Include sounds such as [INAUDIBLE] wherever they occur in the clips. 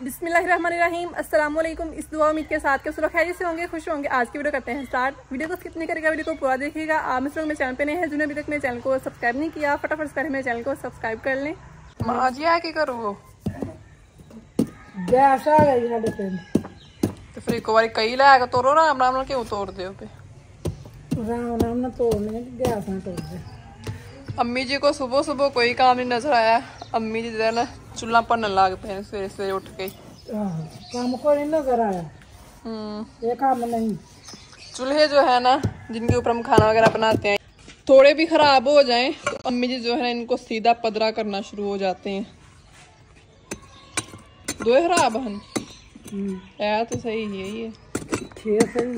बिस्मिल्लाहिर्रहमानिर्रहीम अस्सलाम वालेकुम इस दुआ उम्मीद के साथ के सुरख खैरियत से होंगे खुश होंगे आज की वीडियो करते हैं स्टार्ट वीडियो को स्किप नहीं करेगा वीडियो को पूरा देखिएगा आप मिस लोग मेरे चैनल पे नए हैं जिन्होंने अभी तक मेरे चैनल को सब्सक्राइब नहीं किया फटाफट से मेरे चैनल को सब्सक्राइब कर लें ਮਾਂ ਜੀ ਆ ਕੀ ਕਰੂ ਗੈਸ ਆ ਗਈ ਸਾਡੇ ਪਿੰਡ ਤੇ ਫਿਰ ਇੱਕ ਵਾਰੀ ਕਈ ਲੈ ਕੇ ਤੋਰੋ ਆਰਾਮ ਆਰਾਮ ਨਾਲ ਕਿਉਂ ਤੋੜਦੇ ਹੋ ਪਏ ਰਾਮ ਰਾਮ ਨਾਲ ਤੋੜਨੇ ਗੈਸ ਨਾਲ ਤੋੜਦੇ अम्मी जी को सुबह सुबह कोई काम नहीं नजर आया अम्मी जी जरा ना चूल्हा भरन लग पे सवेरे सवेरे उठ के। काम को नहीं नज़र आया हम्म। ये काम नहीं। चूल्हे जो है ना जिनके ऊपर हम खाना वगैरह बनाते हैं थोड़े भी ख़राब हो जाएँ तो अम्मी जी जो है इनको सीधा पदरा करना शुरू हो जाते हैं। दो खराब हैं? हम्म। है तो सही है ये। छः सही।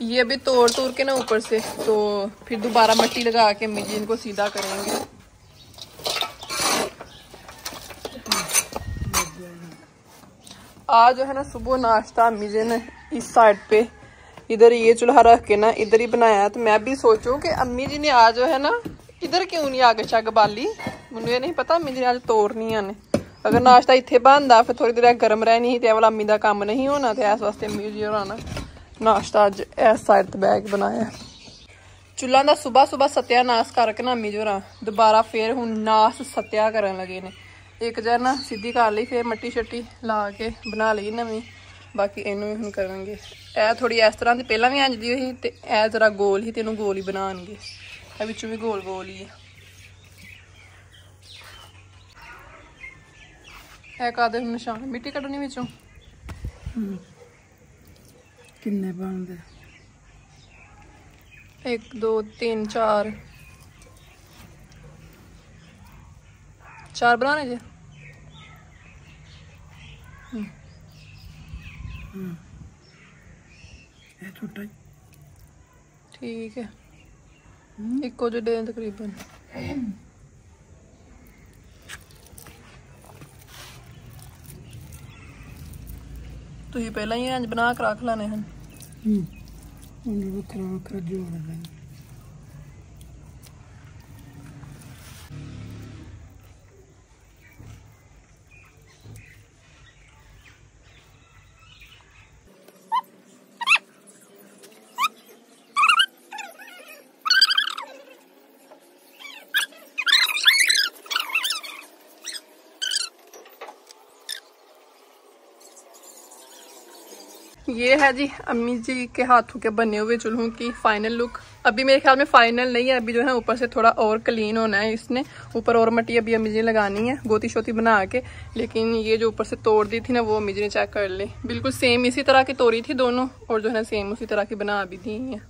ये अभी तोड़ तोड़ के ना ऊपर से तो फिर दोबारा मट्टी लगा के अम्मी जी इनको सीधा करेंगे। आज जो है ना सुबह नाश्ता अम्मी जी ने इस साइड पे। इधर ये चूल्हा रख के ना इधर ही बनाया तो मैं भी सोचूं कि अम्मी जी ने आज जो है ना, इधर क्यों नहीं आगे शग बाली? मुझे नहीं पता, अम्मी जी ने आज तोड़नी ने। अगर नाश्ता इत्थे बनदा फिर थोड़ी देर गर्म रहनी ही ते वाला अम्मी का काम नहीं होना, ते इस वास्ते अम्मी जी होना ਨਾਸ਼ਤਾ ਅੱਜ ਇਸ ਸਾਈਡ ਤੇ ਬੈਗ ਬਣਾਇਆ। ਚੁੱਲ੍ਹਾ ਦਾ ਸਵੇਰ ਸਵੇਰ ਸਤਿਆਨਾਸ਼ ਕਰਕੇ ਨਾ ਅੰਮੀ ਦੁਬਾਰਾ ਫੇਰ ਹੁਣ ਨਾਸ ਸਤਿਆ ਕਰਨ ਲੱਗੇ ਨੇ। ਇੱਕ ਜਰ ਨਾ ਸਿੱਧੀ ਕਰ ਲਈ, ਫੇਰ ਮੱਟੀ ਛੱਟੀ ਲਾ ਕੇ ਬਣਾ ਲਈ ਨਵੀਂ, ਬਾਕੀ ਇਹਨੂੰ ਵੀ ਹੁਣ ਕਰਾਂਗੇ। ਇਹ ਥੋੜੀ ਇਸ ਤਰ੍ਹਾਂ ਦੀ ਪਹਿਲਾਂ ਵੀ ਇੰਜ ਦੀ ਹੋਈ ਤੇ ਇਹ ਜ਼ਰਾ ਗੋਲ ਹੀ ਤੇ ਇਹਨੂੰ ਗੋਲ ਹੀ ਬਣਾਉਣਗੇ। ਇਹ ਵਿੱਚੋਂ ਵੀ ਗੋਲ ਗੋਲ ਹੀ ਹੈ ਇਹ ਕਾਦੇ ਹੁਣ ਨਿਸ਼ਾਨ? ਮਿੱਟੀ ਕੱਢਣੀ ਵਿੱਚੋਂ? किन्ने दे एक दो तीन चार। चार बनाने जी? हम्म। ठीक है। इको जो डे तकरीबन। ਤੁਸੀਂ ਪਹਿਲਾਂ ਹੀ ਇੰਜ ਬਣਾ ਕੇ ਰੱਖ ਲੈਣੇ ਹਨ। ਹੂੰ। ਉਹਨੂੰ ਵੱਖਰਾ ਵੱਖਰਾ ਜੋੜਨਾ ये है जी अम्मी जी के हाथों के बने हुए चूल्हों की फाइनल लुक अभी मेरे ख्याल में फाइनल नहीं है, अभी जो है ऊपर से थोड़ा और क्लीन होना है इसने। ऊपर और मट्टी अभी अम्मी जी लगानी है गोती शोती बना के। लेकिन ये जो ऊपर से तोड़ दी थी ना, वो अम्मी जी ने चेक कर ली। बिल्कुल सेम इसी तरह की तोड़ी थी दोनों, और जो है ना सेम उसी तरह की बना भी दी है।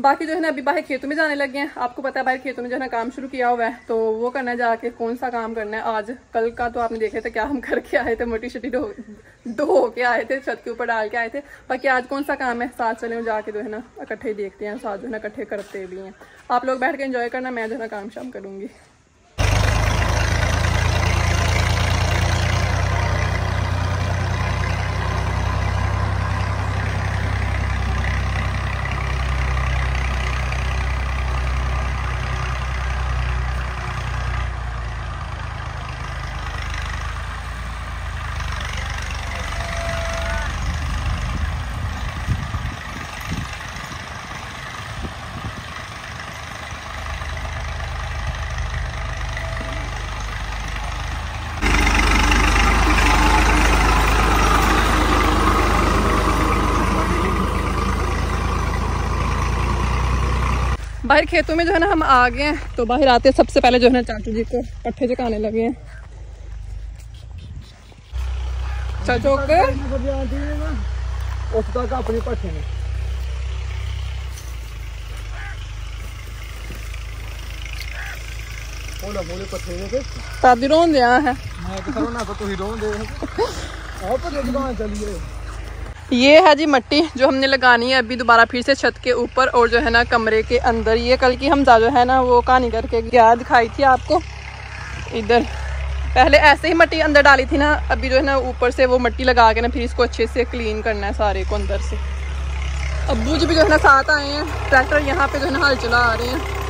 बाकी जो है ना, अभी बाहर खेतों में जाने लगे हैं। आपको पता है बाहर खेतों में जो है ना, काम शुरू किया हुआ है। तो वो करना है जाके कौन सा काम करना है। आज, कल का तो आपने देखे थे क्या हम करके आए थे मोटी शटी धो धो के आए थे, छत के ऊपर डाल के आए थे। बाकी आज कौन सा काम है? साथ चले जाके जो है ना, इकट्ठे देखते हैं। साथ जो है ना, इकट्ठे करते भी हैं। आप लोग बैठ के इंजॉय करना, मैं जो है ना, काम शाम करूँगी। बाहर खेतों में जो है ना हम आ गए हैं। तो बाहर आते हैं सबसे पहले जो है ना चाचू जी को पट्ठे चुकाने लगे हैं। चाचू के तो अपने पट्ठे में। तादी रोन दिया है। मैं तो रोना तो तू ही रोन दे आप तो दुकान चलिए। ये है जी मट्टी जो हमने लगानी है अभी दोबारा फिर से छत के ऊपर और जो है ना कमरे के अंदर। ये कल की हमजा जो है ना वो कहानी करके क्या दिखाई थी आपको। इधर। पहले ऐसे ही मट्टी अंदर डाली थी ना, अभी जो है ना ऊपर से वो मट्टी लगा के ना फिर इसको अच्छे से क्लीन करना है सारे को अंदर से। अब्बू जी भी जो है ना साथ आए हैं। ट्रैक्टर यहाँ पे जो है ना हल चला आ रहे हैं।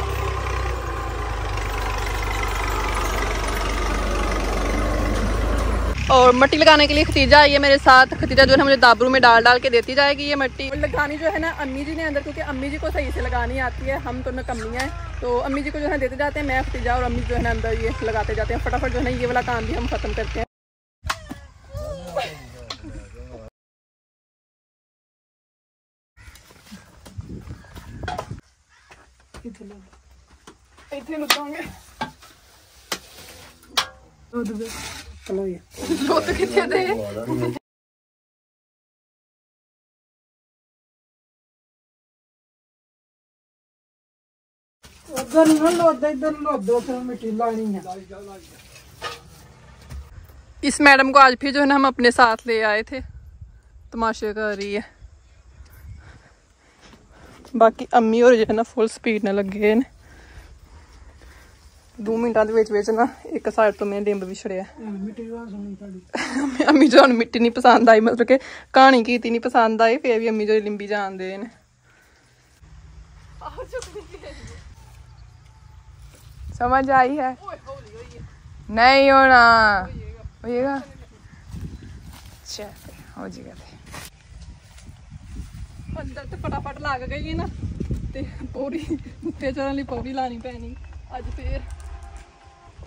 और मट्टी लगाने के लिए खतीजा आई है मेरे साथ खतीजा जो है मुझे दाबरू में डाल डाल के देती जाएगी ये मट्टी। और लगानी जो है ना अम्मी जी ने अंदर क्योंकि अम्मी जी को सही से लगानी आती है हम तो न कमियाँ हैं। तो अम्मी जी को जो है देते जाते हैं मैं खतीजा और अम्मी जो है ना अंदर ये लगाते जाते हैं। फटाफट जो है ना ये वाला काम भी हम खत्म करते हैं। उधर इधर दो इस मैडम को आज फिर जो है ना हम अपने साथ ले आए थे। तमाशे कर रही है। बाकी अम्मी और जो है ना फुल स्पीड में लगे हैं। 2 ਮਿੰਟਾਂ ਦੇ ਵਿੱਚ ਵਿੱਚ ਨਾ ਇੱਕ ਸਾਈਡ ਤੋਂ ਮੈਂ ਲਿੰਬ ਵੀ ਛੜਿਆ ਮਿੱਟੀ ਵਾ ਸੁਣੀ ਤੁਹਾਡੀ ਅੰਮੀ ਜੋ ਨੂੰ ਮਿੱਟੀ ਨਹੀਂ ਪਸੰਦ ਆਈ ਮਤਲਬ ਕਿ ਕਹਾਣੀ ਕੀਤੀ ਨਹੀਂ ਪਸੰਦ ਆਈ ਫੇਰ ਵੀ ਅੰਮੀ ਜੋ ਲਿੰਬੀ ਜਾਣਦੇ ਨੇ समझ आई है नहीं होना होइएगा चल हो जाएगा फिर। ਅੰਦਰ ਤੇ ਫਟਾਫਟ ਲੱਗ ਗਈ ਨਾ ਤੇ ਪੌੜੀ ਉੱਤੇ ਚੜਨ ਲਈ ਪੌੜੀ ਲਾਣੀ ਪੈਣੀ ਅੱਜ ਫੇਰ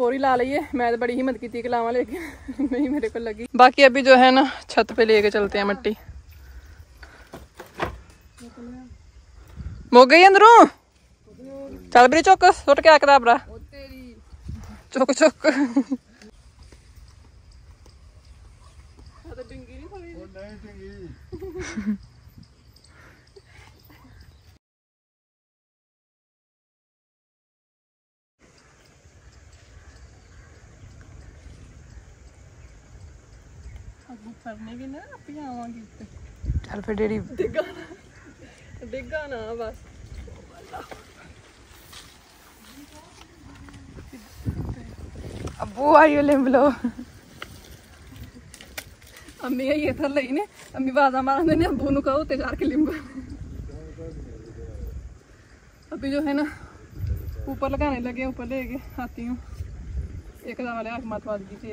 पूरी ला लिए मैं तो बड़ी हिम्मत की थी लावा लेकिन नहीं मेरे को लगी। बाकी अभी जो है ना छत पे लेके चलते हैं मिट्टी। मुक गई अंदरों? चल बरी चुक। सुट के आकर बरा। चुक चुक। करने भी ना आप आवांगी चल फिर डेरी डिग्गा ना बस। अबू आई लो। अम्मी का ये थल ही ने अम्मी बाजा मारने ने अब्बू नु कहो ते जार के लिंब। अभी जो है ना ऊपर लगाने लगे ऊपर ले गए आती हूँ एक वाले आग मत वाद की थी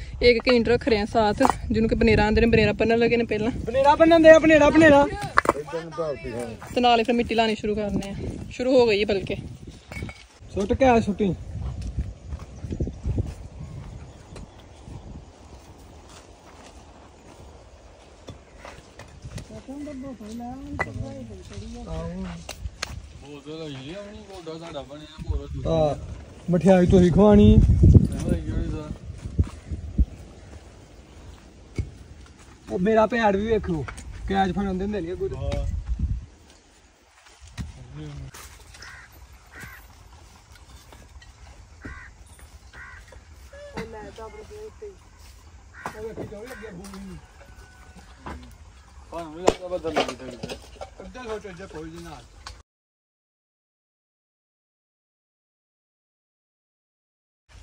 एक घंटर रख रहे हैं साथ जिन्होंने बनेर आते हैं बनेरा बन लगे ने पहला तो नाले फिर मिट्टी लानी शुरू करने शुरू हो गई बल्कि। सुट क्या सुटी मठियाई तो खानी ਉਹ ਮੇਰਾ ਭੈੜ ਵੀ ਵੇਖੋ ਕੈਚ ਫੜਨ ਦਿੰਦੇ ਨਹੀਂ ਗੁੱਡ ਅੱਧਾ ਛੋਟੇ ਜਿਹਾ ਕੋਈ ਜੀ ਨਾਲ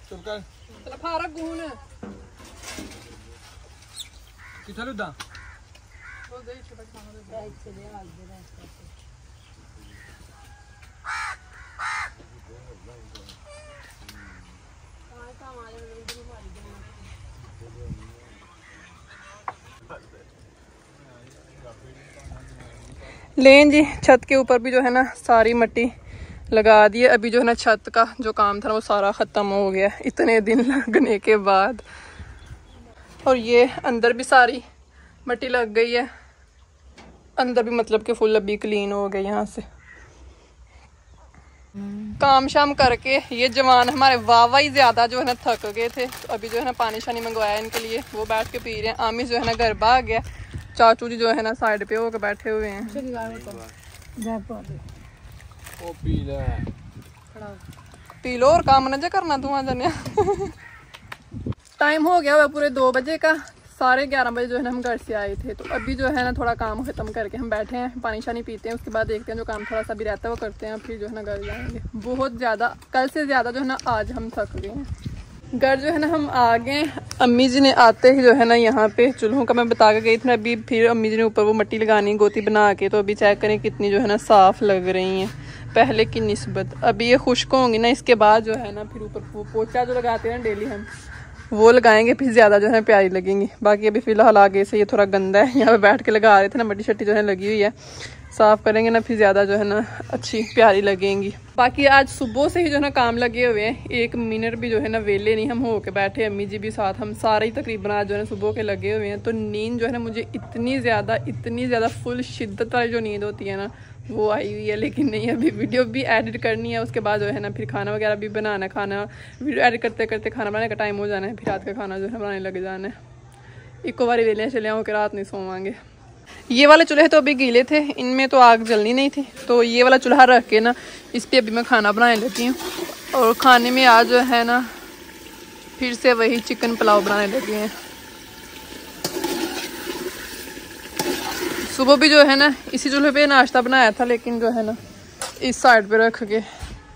ਚੁੱਪ ਕਰ ਲਫਾਰਾ ਗੂਨ लेन जी, छत के ऊपर भी जो है ना सारी मट्टी लगा दी है। अभी जो है ना छत का जो काम था ना, वो सारा ख़त्म हो गया इतने दिन [LAUGHS] लगने के बाद। और ये अंदर भी सारी मट्टी लग गई है। अंदर भी मतलब कि फुल अभी क्लीन हो गए यहाँ से। काम शाम करके ये जवान हमारे वाहवा ही ज़्यादा जो है ना थक गए थे। तो अभी जो है ना पानी शानी मंगवाया इनके लिए। वो बैठ के पी रहे हैं। आमिर जो है ना घर आ गया। चाचू जी जो है ना साइड पे होकर बैठे हुए हैं। पी लो और काम ना जो करना तू आ जाने। [LAUGHS] टाइम हो गया हुआ पूरे दो बजे का। साढ़े ग्यारह बजे जो है ना हम घर से आए थे। तो अभी जो है ना थोड़ा काम खत्म करके हम बैठे हैं पानी शानी पीते हैं, उसके बाद देखते हैं जो काम थोड़ा सा भी रहता है वो करते हैं, फिर जो है ना घर जाएँगे। बहुत ज़्यादा, कल से ज़्यादा जो है ना आज हम थक गए हैं। घर जो है ना हम आ गए अम्मी जी ने आते ही जो है ना यहाँ पे चूल्हों का, मैं बता के गई थी अभी, फिर अम्मी जी ने ऊपर वो मट्टी लगानी, गोती बना के तो अभी चेक करें कितनी जो है ना साफ़ लग रही हैं। पहले की नस्बत। अभी ये खुश्क होंगी ना, इसके बाद जो है ना फिर ऊपर पोचा जो लगाते हैं ना डेली हम वो लगाएँगे, फिर ज़्यादा जो है प्यारी लगेंगी। बाकी अभी फ़िलहाल आगे से ये थोड़ा गंदा है, यहाँ पे बैठ के लगा रहे थे ना मट्टी शट्टी जो है लगी हुई है। साफ़ करेंगे ना, फिर ज़्यादा जो है ना अच्छी प्यारी लगेंगी। बाकी आज सुबह से ही जो है ना काम लगे हुए हैं। एक मिनट भी जो है ना वेले नहीं, हम होके बैठे अम्मी जी भी साथ, हम सारे ही तकरीबन आज जो है ना सुबह के लगे हुए हैं। तो नींद जो है ना मुझे इतनी ज़्यादा इतनी ज़्यादा फुल शिद्दत वाली जो नींद होती है ना, वो आई हुई है। लेकिन नहीं, अभी वीडियो भी एडिट करनी है, उसके बाद जो है ना फिर खाना वगैरह भी बनाना है, खाना वीडियो एडिट करते करते खाना बनाने का टाइम हो जाना है, फिर रात का खाना जो है बनाने लग जाना है। एक बार वेले चले आओ, कि रात नहीं सोवांगे। ये वाले चूल्हे तो अभी गीले थे, इनमें तो आग जलनी नहीं थी। तो ये वाला चूल्हा रख के ना, इस पर अभी मैं खाना बना लेती हूँ। और खाने में आज है ना, फिर से वही चिकन पुलाव बनाने लगे हैं। सुबह भी जो है ना, इसी चूल्हे पे नाश्ता बनाया था, लेकिन जो है ना, इस साइड पे रख के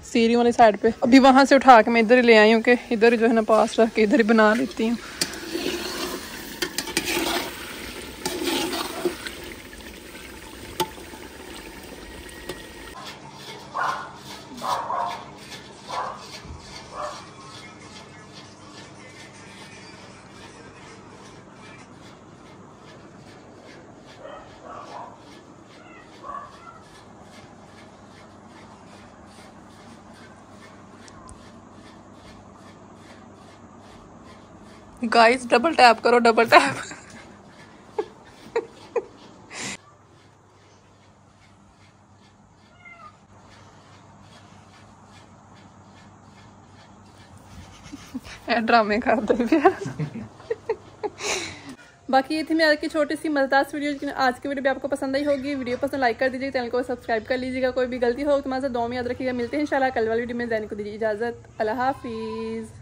सीरी वाली साइड पे। अभी वहाँ से उठा के मैं इधर ही ले आई हूँ कि इधर जो है ना पास रख के इधर ही बना लेती हूँ। गाइस डबल टैप करो डबल टैप ड्रामे कर दे बाकी ये थी मेरी आज की छोटी सी मज़ेदार वीडियो आज की वीडियो भी आपको पसंद आई होगी। वीडियो पसंद लाइक कर दीजिए चैनल को सब्सक्राइब कर लीजिएगा। कोई भी गलती हो, तुम्हारे साथ दो में याद रखिएगा। मिलते हैं इंशाल्लाह कल वाली वीडियो में। जाने को दीजिए इजाज़त। अल्लाह हाफिज़।